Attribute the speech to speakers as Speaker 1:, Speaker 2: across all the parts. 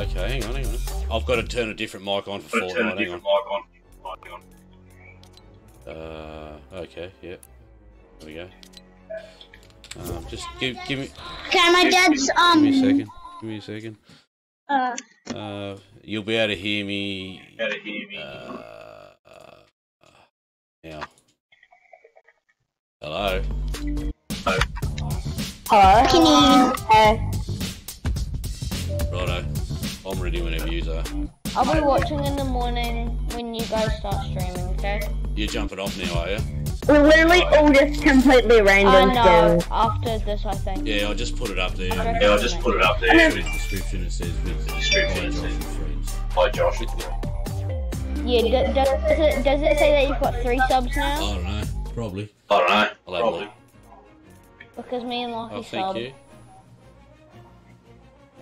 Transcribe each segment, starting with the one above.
Speaker 1: Okay, hang on, hang on. I've got to turn a different mic on for
Speaker 2: Turn a
Speaker 1: Hang
Speaker 2: different
Speaker 1: on.
Speaker 2: mic on.
Speaker 1: Uh, okay, yep. There we go. Um, just give give me
Speaker 3: Okay, my dad's
Speaker 1: give
Speaker 3: um.
Speaker 1: me a second. Give me a second.
Speaker 3: Uh,
Speaker 1: Uh, you'll be able to hear me.
Speaker 2: Gotta hear me.
Speaker 1: Uh, uh, now. Hello.
Speaker 4: Hello.
Speaker 3: can you?
Speaker 4: Hey.
Speaker 1: Righto. I'm ready whenever you are.
Speaker 4: I'll be watching in the morning when you guys start streaming, okay?
Speaker 1: You're jumping off now, are you?
Speaker 4: We're literally all just completely
Speaker 3: Uh,
Speaker 4: random
Speaker 3: no.
Speaker 4: still.
Speaker 3: After this, I think.
Speaker 1: Yeah, I'll just put it up there.
Speaker 2: Yeah, I'll just put it up there.
Speaker 1: In the description it says with the
Speaker 2: Description,
Speaker 1: Hi,
Speaker 2: it
Speaker 1: Josh
Speaker 2: says.
Speaker 1: and friends.
Speaker 2: Hi, Josh.
Speaker 3: Yeah. d- does it does it say that you've got three subs now?
Speaker 1: I
Speaker 3: now?
Speaker 1: don't know. Probably.
Speaker 2: I don't know.
Speaker 1: I'll have
Speaker 2: Probably.
Speaker 1: look.
Speaker 3: Because me and Lockie
Speaker 1: Oh,
Speaker 3: sub.
Speaker 1: thank you.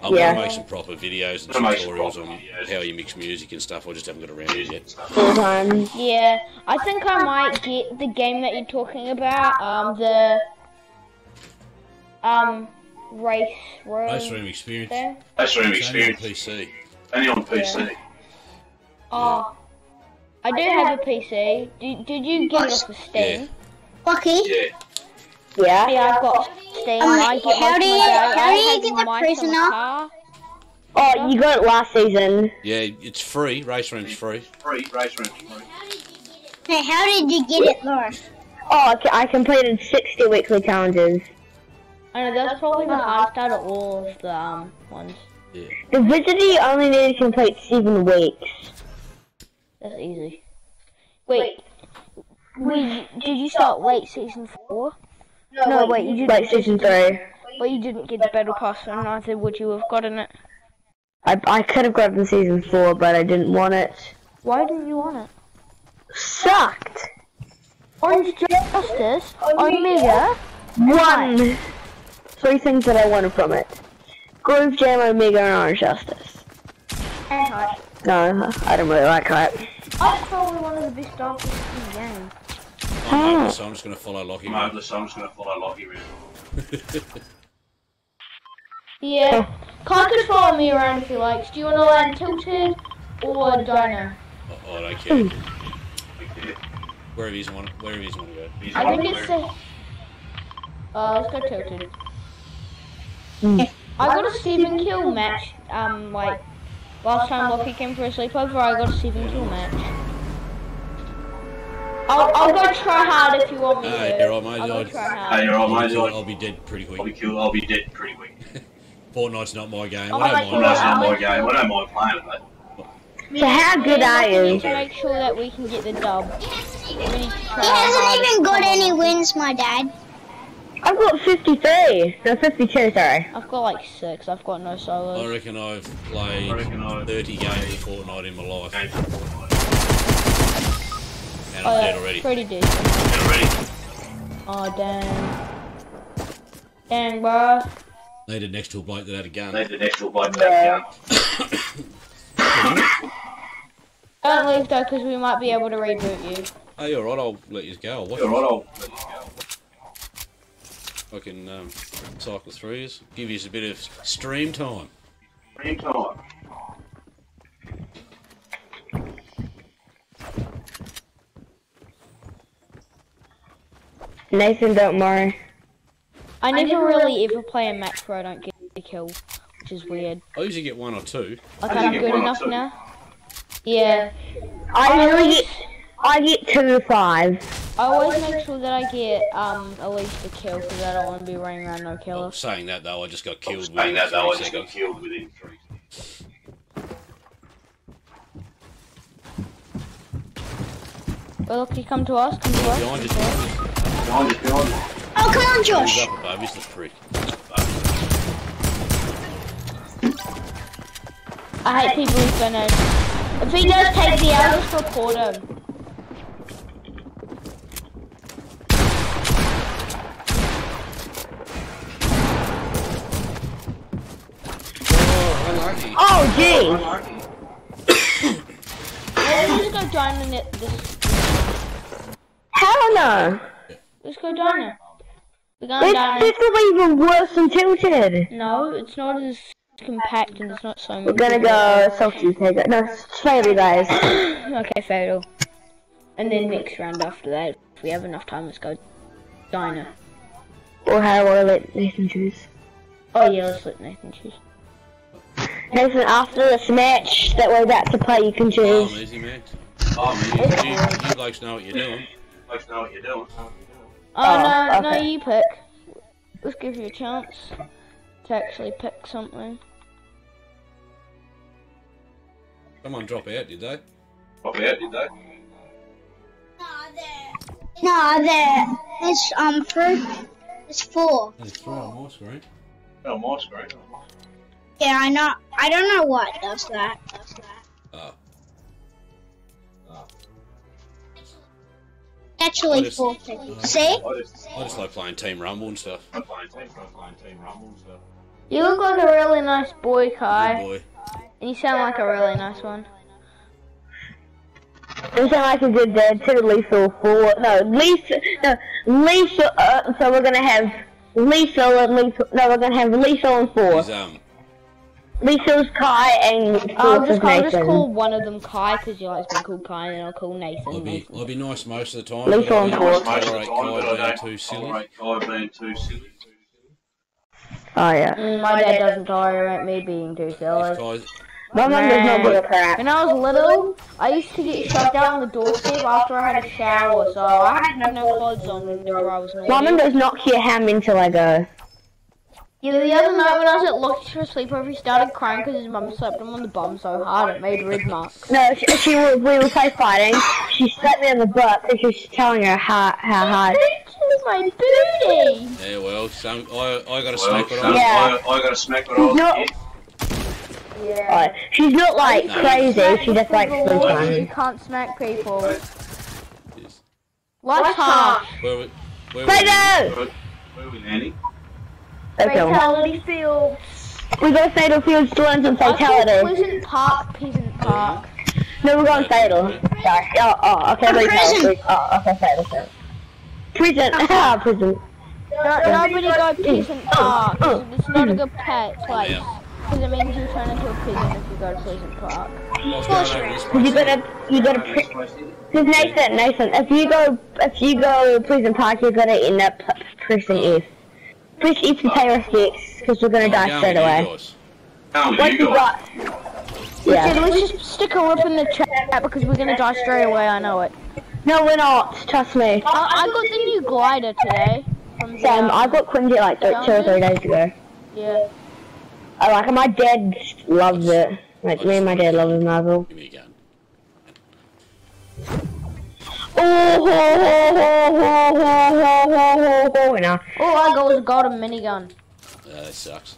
Speaker 1: I'm
Speaker 4: Yeah.
Speaker 1: gonna make some proper videos and
Speaker 2: Gonna
Speaker 1: tutorials on
Speaker 2: videos.
Speaker 1: how you mix music and stuff. I just haven't got around to it yet.
Speaker 4: Full time.
Speaker 3: Yeah, I think I might get the game that you're talking about. Um, the um race room
Speaker 1: Race room experience.
Speaker 3: thing.
Speaker 2: That's room
Speaker 1: It's only on
Speaker 2: experience.
Speaker 1: PC.
Speaker 2: Only on PC.
Speaker 3: Oh, I do have a PC. Did, did you get it off of Steam?
Speaker 5: Lucky.
Speaker 2: Yeah.
Speaker 4: Yeah.
Speaker 3: Yeah, I've got Steam.
Speaker 5: Um,
Speaker 3: I get
Speaker 5: how
Speaker 3: most
Speaker 5: do you- how do you get the prisoner?
Speaker 3: car.
Speaker 4: Oh, you got it last season.
Speaker 1: Yeah, it's free. Race room's free.
Speaker 2: Free. Race room. Free.
Speaker 5: Hey, how did you get it, Laura?
Speaker 4: Oh, okay, I completed 60 weekly challenges.
Speaker 3: I know that's probably the hardest out of all of the um ones.
Speaker 1: Yeah.
Speaker 4: The visitor you only need to complete seven weeks.
Speaker 3: That's easy. Wait, wait, did you start late season four? No, wait, you didn't.
Speaker 4: Like season three.
Speaker 3: Well, you didn't get the battle pass, so neither would you have gotten it.
Speaker 4: I, I could have gotten season four, but I didn't want it.
Speaker 3: Why didn't you want it?
Speaker 4: Sucked.
Speaker 3: Orange Justice, Omega.
Speaker 4: One. Three things that I wanted from it. Groove Jam, Omega, and Orange Justice.
Speaker 3: And Hype.
Speaker 4: No, I don't really like hype.
Speaker 3: That's probably one of the best dances in the game.
Speaker 1: I'm hopeless, so I'm just gonna follow Lockie.
Speaker 2: I'm so I'm just gonna follow Lockie.
Speaker 3: Yeah. Kye could follow me around if he likes. Do you want to land Tilted or Dino?
Speaker 1: Oh, I don't care.
Speaker 2: Okay.
Speaker 1: Wherever you want, wherever you want to go.
Speaker 2: He's
Speaker 3: I
Speaker 2: on
Speaker 3: think it's
Speaker 2: there.
Speaker 3: the. Uh, let's go Tilted.
Speaker 4: Hmm.
Speaker 3: I got a seven kill match. Um, like last time Lockie came for a sleepover, I got a seven kill match. I'll, I'll go try hard if you want me
Speaker 1: Hey,
Speaker 3: to.
Speaker 1: you're right, mate.
Speaker 3: I'll go
Speaker 1: I'll-
Speaker 3: try
Speaker 2: Hey, you're all mate.
Speaker 1: I'll,
Speaker 2: I'll
Speaker 1: I'll be dead pretty quick.
Speaker 2: I'll be killed. I'll be dead pretty quick.
Speaker 1: Fortnite's not my game.
Speaker 3: Oh,
Speaker 1: I
Speaker 3: my
Speaker 1: don't mind.
Speaker 2: that's not my game. I don't mind playing it.
Speaker 4: So how good
Speaker 3: Yeah,
Speaker 4: are
Speaker 3: we
Speaker 4: you?
Speaker 3: need to make sure that we can get the dub. We
Speaker 5: He hasn't even got any wins, my dad.
Speaker 4: I've got 53. No, 52, sorry.
Speaker 3: I've got like six. I've got no solos.
Speaker 1: I reckon I've played
Speaker 2: I reckon I've-
Speaker 1: 30 games of Fortnite in my life,
Speaker 2: Okay.
Speaker 1: And
Speaker 3: Oh,
Speaker 1: I'm dead already.
Speaker 3: pretty decent.
Speaker 2: Get ready.
Speaker 3: Oh damn. Dang, bro.
Speaker 1: Needed next to a bloke that had a gun.
Speaker 2: Need the next a bloke that had a gun.
Speaker 3: Don't leave though, because we might be able to reboot you.
Speaker 1: Hey, alright, I'll let you go. I'll watch
Speaker 2: Alright,
Speaker 1: it.
Speaker 2: I'll let you go.
Speaker 1: I can um, cycle through this. Give you a bit of stream time.
Speaker 2: Same time.
Speaker 4: Nathan, don't worry.
Speaker 3: I never really ever play a match where I don't get a kill, which is weird.
Speaker 1: I usually get one or two.
Speaker 3: Like
Speaker 2: I
Speaker 3: I'm good enough now. Yeah.
Speaker 4: I
Speaker 3: I
Speaker 4: really get, I get two to five.
Speaker 3: I always make sure that I get um at least a kill because I don't want to be running around no
Speaker 1: Oh,
Speaker 3: killer.
Speaker 1: saying that though, I just got killed
Speaker 2: Saying
Speaker 1: within
Speaker 2: that though, I just got killed within three.
Speaker 3: Well, look, you come to us. Come to us.
Speaker 1: Behind you,
Speaker 3: come to us.
Speaker 2: Behind you.
Speaker 5: Oh, come on,
Speaker 1: He's
Speaker 5: Josh.
Speaker 1: up above, he's the prick.
Speaker 3: I hate people who finish. If he does take the L, just report him.
Speaker 1: Oh, unlucky.
Speaker 4: Oh, jeez.
Speaker 3: Let's just go down the net. This,
Speaker 4: Hell no.
Speaker 3: Let's go down there. We're going
Speaker 4: It's,
Speaker 3: down
Speaker 4: this
Speaker 3: there.
Speaker 4: will be even worse than Tilted.
Speaker 3: No, it's not as compact and it's not so.
Speaker 4: We're gonna
Speaker 3: people.
Speaker 4: go Salty Tiger. No, Fatal, guys.
Speaker 3: okay, fatal. And then next round after that, if we have enough time, let's go diner.
Speaker 4: Or how will I let Nathan choose?
Speaker 3: Oh yeah, let's let Nathan choose.
Speaker 4: Nathan, after this match that we're about to play, you can
Speaker 1: Oh,
Speaker 4: choose.
Speaker 1: I'm easy, mate. Oh, I'm easy. You, you blokes know what you're doing. Blokes know what you're doing.
Speaker 3: Oh,
Speaker 4: Oh,
Speaker 3: no, no, you pick. Let's give you a chance to actually pick something.
Speaker 1: Someone drop out, did they?
Speaker 2: Drop out, did they?
Speaker 5: No, there. No there. It's um for it's four.
Speaker 1: There's three on my screen.
Speaker 2: On my screen.
Speaker 5: Yeah, I know. I don't know what does that. Does that. Actually,
Speaker 1: I just-
Speaker 5: four things. See?
Speaker 2: I just,
Speaker 1: I just like playing Team Rumble and stuff.
Speaker 2: I'm playing team, playing team rumble and stuff.
Speaker 3: You look like a really nice boy,
Speaker 1: Good
Speaker 3: Kye.
Speaker 1: boy.
Speaker 3: And you sound like a really nice one.
Speaker 4: You sound like a good dad to Lethal Four, no Lethal no Lethal. Uh, so we're gonna have Lethal and Lethal. No, we're gonna have Lethal and four.
Speaker 1: He's, um,
Speaker 4: Lethal's Kye and
Speaker 3: I'll
Speaker 4: Four's
Speaker 3: just,
Speaker 4: is
Speaker 3: I'll just call one of them Kye because you like been called Kye, and I'll call Nathan.
Speaker 1: I'll be,
Speaker 3: Nathan.
Speaker 1: I'll be nice most of the time.
Speaker 4: Lethal
Speaker 1: but
Speaker 4: and
Speaker 1: I
Speaker 4: Force.
Speaker 1: don't
Speaker 2: Most of the
Speaker 1: tolerate
Speaker 2: time, but I
Speaker 1: Kye being too silly.
Speaker 2: Kye being too silly.
Speaker 4: Oh yeah.
Speaker 3: Mm, my dad doesn't tolerate me being too silly.
Speaker 1: If Kye's,
Speaker 4: My mum does not give a crap.
Speaker 3: When I was little, I used to get shoved down on the doorstep after I had a shower, so I had no clothes on when I was little.
Speaker 4: My mum does not care how mental I go.
Speaker 3: Yeah, the other night when I was at Lock's for a sleepover, he started crying because his mum slapped him on the bum so hard it made red marks.
Speaker 4: No, she, she was, we were play fighting. She slapped me on the butt because she's telling her how how hard.
Speaker 3: This is my booty!
Speaker 1: yeah, well, some, I, I got to
Speaker 2: Well,
Speaker 1: smack it
Speaker 2: so
Speaker 1: on.
Speaker 4: Yeah.
Speaker 2: I, I got to smack what I was
Speaker 4: No.
Speaker 3: Yeah.
Speaker 4: Oh, she's not like
Speaker 1: No.
Speaker 4: crazy. She just likes
Speaker 3: You
Speaker 4: fun.
Speaker 3: can't smack people.
Speaker 1: Yes.
Speaker 3: Life's harsh.
Speaker 1: Where, we- where, we-
Speaker 4: Play-Doh!
Speaker 2: Where, where are we landing?
Speaker 4: Okay.
Speaker 3: Fatality field.
Speaker 4: We go Fatal Fields to learn some
Speaker 3: I call
Speaker 4: fatality.
Speaker 3: Pleasant Park, Peasant Park.
Speaker 4: No, we're going Fatal. Sorry. Oh, oh, okay,
Speaker 5: A
Speaker 4: retail.
Speaker 5: prison.
Speaker 4: Oh, okay, Fatal. Fatal. Prison. Ah, prison.
Speaker 3: No, nobody go Peasant Park.
Speaker 4: Oh.
Speaker 3: It's it's not a good pet place. Because it means you turn into a pigeon if you go to Pleasant Park.
Speaker 1: I was going over this
Speaker 4: You
Speaker 1: place.
Speaker 4: gotta, you gotta. Pre- Cause Nathan, Nathan, if you go, if you go prison park, you're gonna end up pressing F. Press F to pay respects, because we're gonna
Speaker 1: I'm
Speaker 4: die straight away.
Speaker 1: guys.
Speaker 2: How
Speaker 4: Once
Speaker 2: are
Speaker 4: you
Speaker 2: you guys?
Speaker 4: got,
Speaker 3: Dude,
Speaker 4: yeah.
Speaker 3: let's just stick a rip in the chat because we're gonna die straight away, I know it.
Speaker 4: No, we're not. Trust me.
Speaker 3: I, I got the new glider today.
Speaker 4: Sam,
Speaker 3: the,
Speaker 4: I got Quincy like two or three days ago.
Speaker 3: Yeah.
Speaker 4: I like it. My dad loves it. Like me and my dad love Marvel.
Speaker 1: Give me a gun.
Speaker 4: Oh, oh, oh, oh, no.
Speaker 3: oh, I got, got a minigun.
Speaker 1: Yeah, that sucks.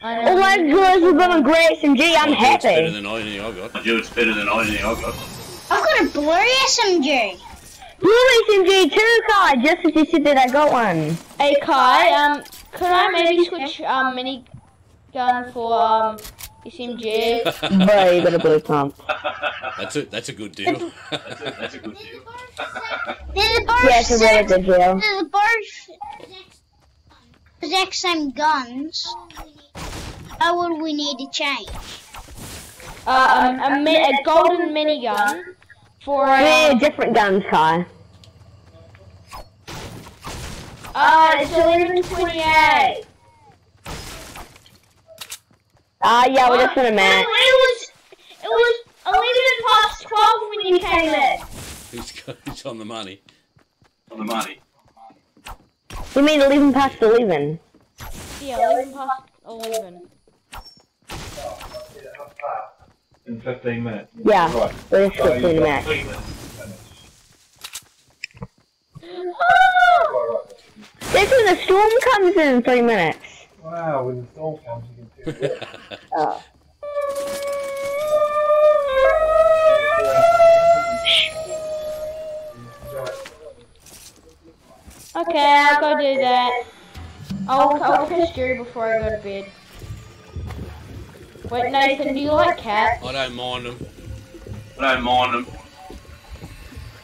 Speaker 4: Oh my gosh, we've got a great SMG, I'm
Speaker 1: happy. It's better than anything I've got.
Speaker 2: I do, it's better than anything I've got.
Speaker 5: I've got a blue SMG.
Speaker 4: Blue SMG too, Kye, just as you said that I got one.
Speaker 3: Hey Kye, um, could I maybe switch, um, minigun for, um, you seem jig.
Speaker 4: Bro, you better blue pump.
Speaker 1: That's a that's a good deal.
Speaker 2: that's, a, that's a good deal.
Speaker 5: There's a bar
Speaker 4: yeah, it's a really good deal.
Speaker 5: There's a bar next time guns. How will we need to change?
Speaker 3: Uh, um, a, mi a golden minigun for a...
Speaker 4: Yeah, different guns, Kye.
Speaker 3: Uh, it's 1128.
Speaker 4: Uh, yeah, we're just going to match.
Speaker 3: It was, it was 11 past 12 when you came in.
Speaker 1: Who's, who's on the money?
Speaker 2: On the money.
Speaker 4: We mean 11 past 11.
Speaker 3: Yeah, 11 past 11.
Speaker 6: In 15 minutes.
Speaker 4: Yeah,
Speaker 6: right.
Speaker 4: we're just going 15
Speaker 3: minutes.
Speaker 4: That's when the storm comes in three minutes.
Speaker 6: Wow, when the storm comes in can see
Speaker 4: Oh.
Speaker 3: Okay, I'll go do that. I'll I'll kiss Jerry before I go to bed. Wait, Nathan, do you like cats?
Speaker 1: I don't mind them.
Speaker 2: I don't mind them.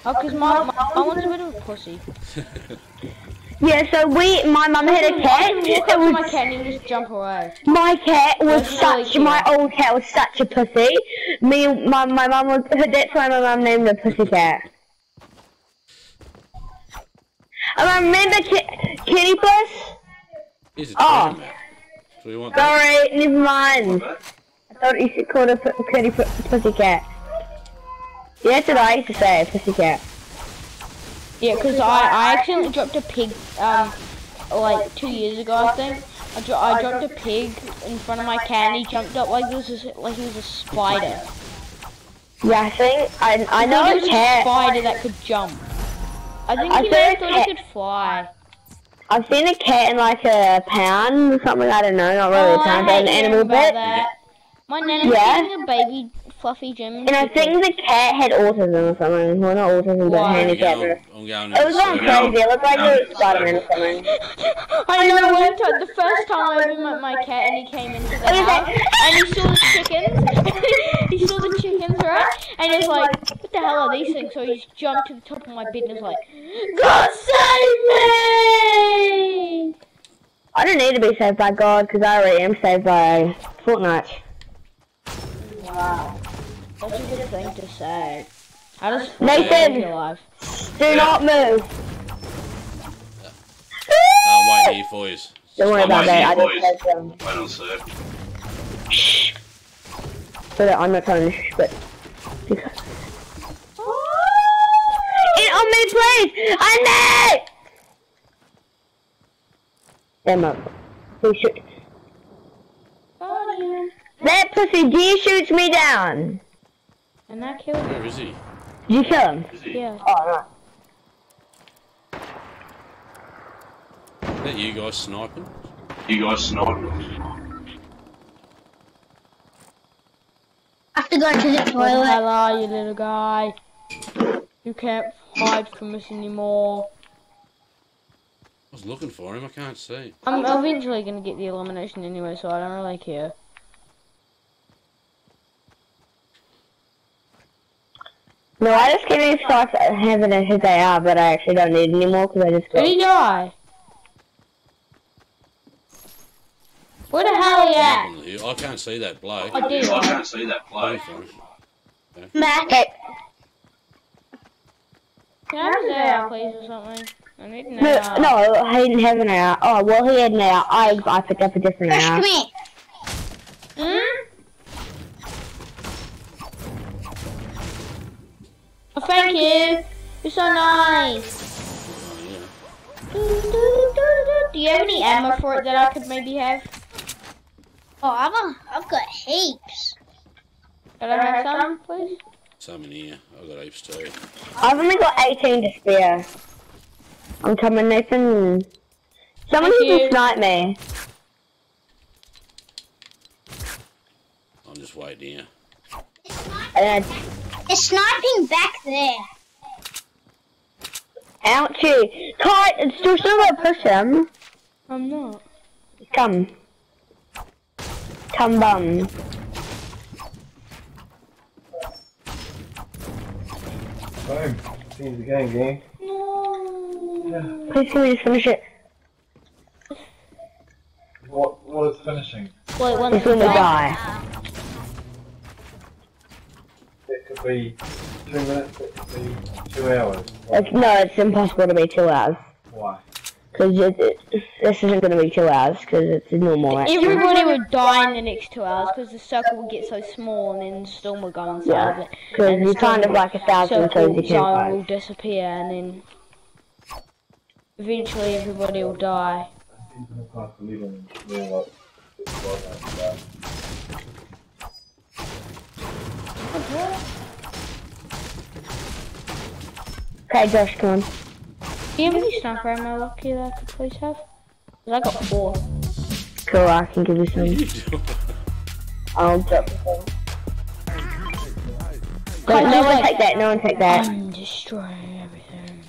Speaker 3: Oh, cause my, my, my one's a bit of a pussy.
Speaker 4: Yeah, so we, my mum had a cat.
Speaker 3: Walk
Speaker 4: It
Speaker 3: up to my cat and just jump away.
Speaker 4: my cat was
Speaker 3: That's really
Speaker 4: such, my old cat was such a pussy. Me, my, my mum was, that's why my mum named her Pussy Cat. And I remember Ki- Kitty Puss?
Speaker 1: Here's a
Speaker 4: Oh.
Speaker 1: treasure. So we want that.
Speaker 4: Sorry, never mind. I thought you should call her pu- Kitty Pu- Pussy Cat. Yeah, that's what I used to say, Pussy Cat.
Speaker 3: Yeah, because I, I accidentally dropped a pig, um, like two years ago, I think. I, dro- I dropped a pig in front of my cat and he jumped up like this was like he was a spider.
Speaker 4: Yeah, I think, I, I know
Speaker 3: he
Speaker 4: a
Speaker 3: was a
Speaker 4: cat.
Speaker 3: spider that could jump. I think
Speaker 4: I
Speaker 3: he thought
Speaker 4: cat-
Speaker 3: he could fly.
Speaker 4: I've seen a cat in like a pound or something, I don't know, not really
Speaker 3: Oh,
Speaker 4: a pound, but an animal bit.
Speaker 3: that. My nana's
Speaker 4: Yeah.
Speaker 3: a baby fluffy German
Speaker 4: And I think the cat had autism or something. Well, not autism, but
Speaker 3: Why?
Speaker 1: I'm
Speaker 4: handicap.
Speaker 1: going,
Speaker 4: It
Speaker 1: I'm going
Speaker 4: was on crazy. It looked like it was Spider-Man or something.
Speaker 3: I know one time, the first time I ever met my cat and he came into the house and he saw the chickens. he saw the chickens, right? And he was like, what the hell are these things? So he just jumped to the top of my bed and was like, God save me!
Speaker 4: I don't need to be saved by God because I already am saved by Fortnite.
Speaker 3: Wow. That's a good thing to say. How does
Speaker 4: Nathan!
Speaker 3: Fortnite your?
Speaker 4: Do not move.
Speaker 1: I'm waiting for you.
Speaker 4: Don't worry about that. I just have um,
Speaker 1: Wait on sir.
Speaker 4: so that I'm not telling you, but because. Get on me, please! On me! Damn up. He shoot.
Speaker 3: Got him.
Speaker 4: That pussy D shoots me down.
Speaker 3: And that killed him.
Speaker 1: Where is he?
Speaker 4: You kill him?
Speaker 3: Yeah.
Speaker 4: Oh, no.
Speaker 1: Is that you guys sniping?
Speaker 2: You guys sniping?
Speaker 5: I have to go to the
Speaker 3: Where the
Speaker 5: toilet.
Speaker 3: hell are you, little guy? You can't hide from us anymore.
Speaker 1: I was looking for him, I can't see.
Speaker 3: I'm eventually gonna get the elimination anyway, so I don't really care.
Speaker 4: No, I just gave me start having it his AR, but I actually don't need it anymore because I just
Speaker 3: Did
Speaker 4: got.
Speaker 3: he die? Where the hell are you at?
Speaker 1: On the hill. I can't see that bloke.
Speaker 3: I did.
Speaker 2: I can't see that bloke.
Speaker 1: for.
Speaker 5: Mac,
Speaker 4: Hey,
Speaker 3: Can I have his AR, please, or something? I need an
Speaker 4: no,
Speaker 3: AR.
Speaker 4: no, he didn't have an AR. Oh, well, he had an AR. I, I picked up a different
Speaker 5: Chris,
Speaker 4: AR.
Speaker 5: come here.
Speaker 3: Hmm? Oh, thank you. You're so nice.
Speaker 1: Yeah.
Speaker 3: Do, do, do, do. Do you have any ammo for it that I could maybe have?
Speaker 5: Oh, I've got, I've got heaps.
Speaker 3: Could I have some, please?
Speaker 1: Some in here. I've got heaps too.
Speaker 4: I've only got 18 to spare. I'm coming, Nathan. Someone
Speaker 3: Thank
Speaker 4: who can snipe me.
Speaker 1: I'm just waiting here.
Speaker 4: And
Speaker 5: They're sniping back there.
Speaker 4: ouchie. Kite, it's still still gonna push him.
Speaker 3: I'm not.
Speaker 4: Come. Come, bum.
Speaker 6: Boom. Seems again, gang.
Speaker 3: No.
Speaker 4: Please can we just finish it?
Speaker 6: What, what is finishing?
Speaker 3: Wait, one
Speaker 4: He's gonna
Speaker 3: second.
Speaker 4: die.
Speaker 6: Two minutes, it could be two hours.
Speaker 4: It's, no, it's impossible to be two hours.
Speaker 6: Why?
Speaker 4: Because it, it, this isn't going to be two hours, because it's a normal match.
Speaker 3: Everybody would die in the next two hours because the circle would get so small and then the storm will go of
Speaker 4: Yeah,
Speaker 3: it.
Speaker 4: because you're kind of like a thousand
Speaker 3: circle
Speaker 4: cozy
Speaker 3: zone will disappear and then eventually everybody will die
Speaker 6: seem to have passed the lead on real life. It's well like that.
Speaker 4: Okay, Josh, come on.
Speaker 3: Do you have any sniper ammo lucky that I could please have? 'Cause I got four.
Speaker 4: Cool, I can give you some.
Speaker 1: you?
Speaker 4: I'll drop the phone.
Speaker 3: Can't
Speaker 4: No, no one
Speaker 3: like,
Speaker 4: take that, no one take that.
Speaker 3: I'm destroying everything.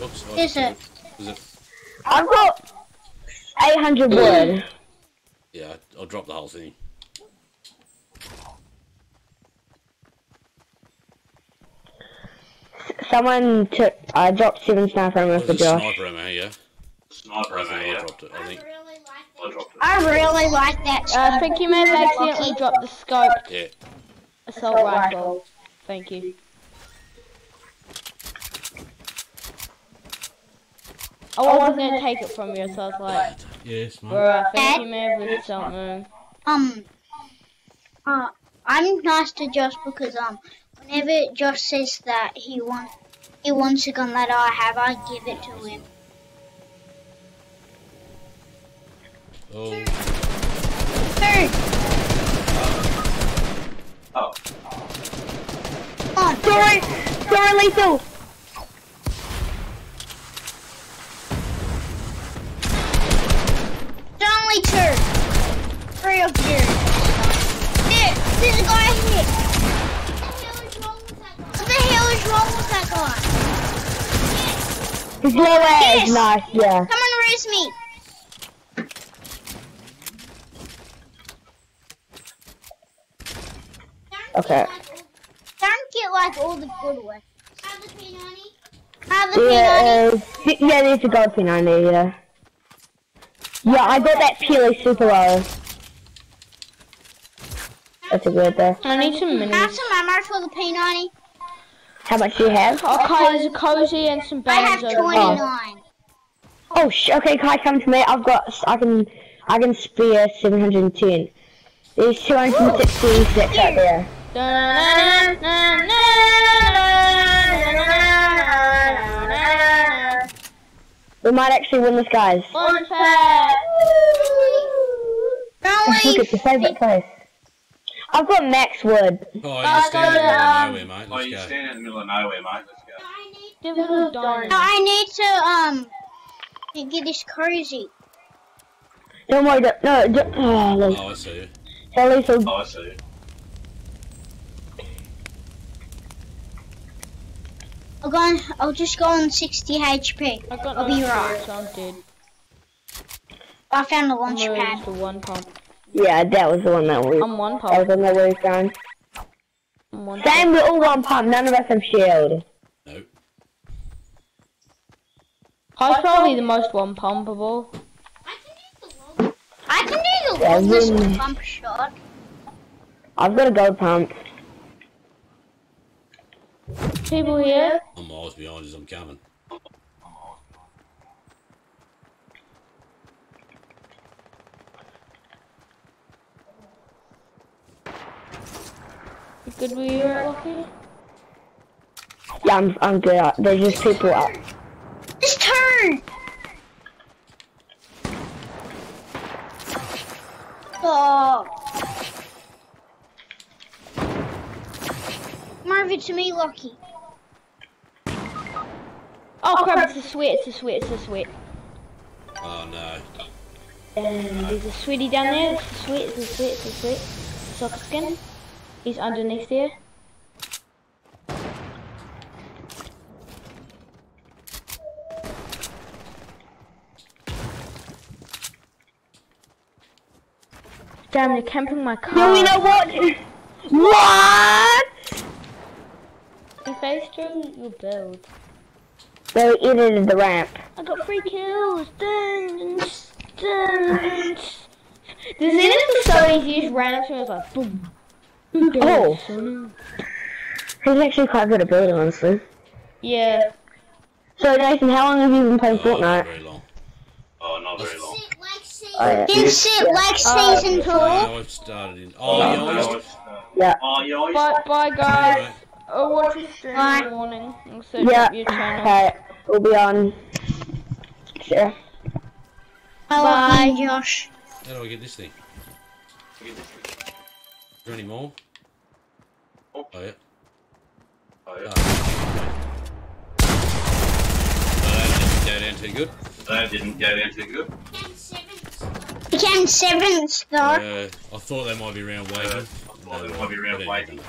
Speaker 1: Oops. I
Speaker 5: Is
Speaker 1: just-
Speaker 5: it?
Speaker 1: Is it?
Speaker 4: I've got 800 wood.
Speaker 1: Yeah, I'll drop the whole thing.
Speaker 4: Someone took, I dropped seven sniper ammo
Speaker 1: There's
Speaker 4: for Josh.
Speaker 1: sniper ammo, yeah.
Speaker 6: Sniper
Speaker 1: I think
Speaker 6: ammo,
Speaker 1: I dropped it. I think.
Speaker 6: I dropped it.
Speaker 5: I really like that.
Speaker 3: Uh, I think you may have accidentally dropped the scope
Speaker 1: Yeah.
Speaker 3: assault rifle. Thank you. I wasn't gonna take it from you, so I was like,
Speaker 1: Yes, mate.
Speaker 3: bro, I think you may have missed something.
Speaker 5: Um, uh, I'm nice to Josh because um, whenever Josh says that he wants he wants a gun that I have, I give it to him.
Speaker 1: Oh,
Speaker 5: Third,
Speaker 6: oh.
Speaker 5: oh, come on,
Speaker 4: Sorry, sorry, lethal.
Speaker 5: there's only two. Three of you. There, there's a guy here. What the hell is wrong with that guy?
Speaker 4: His low air
Speaker 5: Yes.
Speaker 4: is nice. Yeah.
Speaker 5: Come and raise me.
Speaker 4: Okay.
Speaker 5: Don't get like all the good ones. Have the P90. Have the
Speaker 4: Yeah,
Speaker 5: P90.
Speaker 4: uh, yeah, there's a gold P90, yeah. Yeah, I got that purely super low. That's a good there.
Speaker 3: I need some
Speaker 5: Have
Speaker 3: minis.
Speaker 5: some ammo for the P90.
Speaker 4: How much do you have?
Speaker 3: Okay, there's a cozy and some
Speaker 5: I have 29.
Speaker 4: Oh, sh okay, Kye, come to me. I've got, I can, I can spare 710. There's 266 out there. We might actually win this, guys.
Speaker 3: One pack.
Speaker 4: Look, it's your favourite place. I've got max wood.
Speaker 1: oh you're standing in the middle of nowhere, mate.
Speaker 6: oh,
Speaker 1: Let's
Speaker 6: you're
Speaker 1: go.
Speaker 6: standing in the middle of nowhere, mate. Let's go.
Speaker 3: Give it a darn.
Speaker 5: No, I need to um to get this crazy.
Speaker 4: Don't worry, don't, no, don't, oh, look.
Speaker 1: Oh, I see you.
Speaker 4: So lethal.
Speaker 6: Oh, I see you.
Speaker 5: I'll go on, I'll just go on 60 HP.
Speaker 3: I got
Speaker 5: I'll
Speaker 3: no
Speaker 5: be right.
Speaker 3: so I'm.
Speaker 5: I found a
Speaker 3: I'm
Speaker 5: launch pad.
Speaker 3: just a one pump.
Speaker 4: Yeah, that was the one that we,
Speaker 3: I'm one
Speaker 4: that was
Speaker 3: pump.
Speaker 4: the one that we was going.
Speaker 3: I'm one pump.
Speaker 4: Same, we're all one pump, none of us have shield.
Speaker 1: Nope.
Speaker 3: I was probably the most one pumpable.
Speaker 5: I can do the
Speaker 4: Yeah,
Speaker 5: longest
Speaker 4: really.
Speaker 5: bump shot.
Speaker 4: I've got a gold pump.
Speaker 3: People here.
Speaker 1: I'm miles behind as I'm coming.
Speaker 3: Good where you're at, Lucky?
Speaker 4: Yeah, I'm, I'm good. Uh, There's just people up.
Speaker 5: Just turn! Oh. Come over to me, Lucky.
Speaker 3: Oh crap, it's a sweat, it's a sweat, it's a sweat.
Speaker 1: Oh no.
Speaker 3: And there's a sweaty down there, it's a sweat, it's a sweat, it's a sweat. Soccer skin. He's underneath there. Damn, they're camping my car.
Speaker 4: No, you know what? What?
Speaker 3: You faced through your build.
Speaker 4: They edited the ramp.
Speaker 3: I got three kills. Dun, dun, dun. Zenith was so easy, you just ran up to me, I was like, boom.
Speaker 4: Oh. He's actually quite good at building, honestly.
Speaker 3: Yeah.
Speaker 4: So, Nathan, how long have you been playing
Speaker 1: Oh, not
Speaker 4: Fortnite?
Speaker 1: very long.
Speaker 6: Oh, not very long.
Speaker 4: Oh, yeah.
Speaker 5: Didn't it like
Speaker 3: Uh,
Speaker 5: season four?
Speaker 1: No, I've started in. Oh, yeah, I used to.
Speaker 4: Yeah.
Speaker 6: Oh, you always.
Speaker 3: Bye, bye guys. I'll watch your stream in the morning. I'll search
Speaker 4: Yeah.
Speaker 3: up your channel.
Speaker 4: Okay. We'll be on. Sure.
Speaker 5: Bye, Josh.
Speaker 1: How do I get this thing? Is there any more?
Speaker 6: Oh.
Speaker 1: Oh, yeah. Oh,
Speaker 6: yeah.
Speaker 1: Oh, that didn't go down too good.
Speaker 6: That didn't go down too good.
Speaker 5: Became seventh though.
Speaker 1: Uh, I thought they might be round waiting.
Speaker 6: thought they might be round waiting.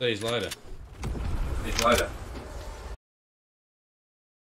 Speaker 1: See you later.
Speaker 6: See you later.